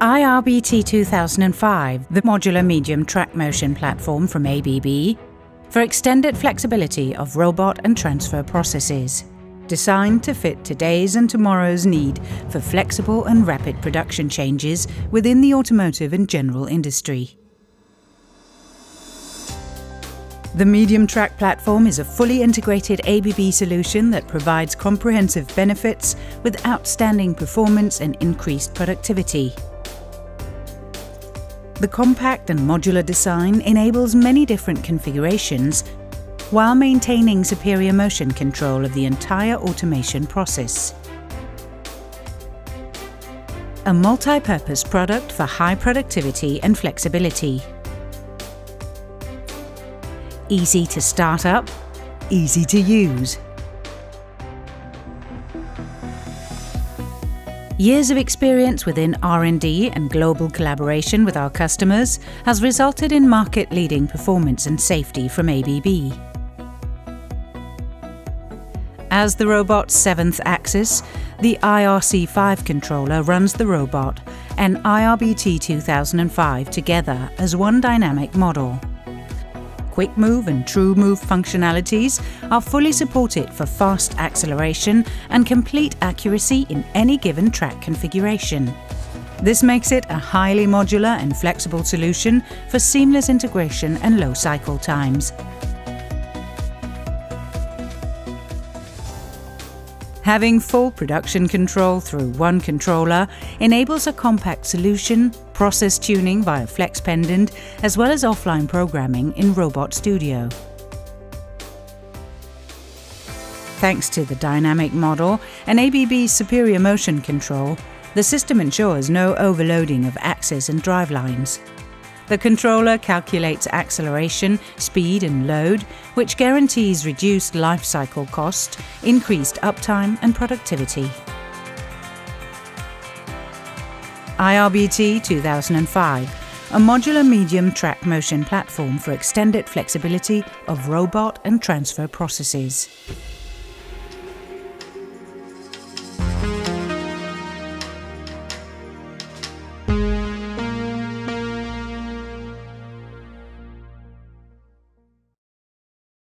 IRBT 2005, the modular medium track motion platform from ABB, for extended flexibility of robot and transfer processes. Designed to fit today's and tomorrow's need for flexible and rapid production changes within the automotive and general industry. The Medium Track platform is a fully integrated ABB solution that provides comprehensive benefits with outstanding performance and increased productivity. The compact and modular design enables many different configurations while maintaining superior motion control of the entire automation process. A multi-purpose product for high productivity and flexibility. Easy to start up, easy to use. Years of experience within R&D and global collaboration with our customers has resulted in market-leading performance and safety from ABB. As the robot's seventh axis, the IRC5 controller runs the robot and IRBT 2005 together as one dynamic model. QuickMove and TrueMove functionalities are fully supported for fast acceleration and complete accuracy in any given track configuration. This makes it a highly modular and flexible solution for seamless integration and low cycle times. Having full production control through one controller enables a compact solution, process tuning via FlexPendant, as well as offline programming in RobotStudio. Thanks to the dynamic model and ABB's superior motion control, the system ensures no overloading of axes and drive lines. The controller calculates acceleration, speed and load, which guarantees reduced life cycle cost, increased uptime and productivity. IRBT 2005, a modular medium track motion platform for extended flexibility of robot and transfer processes.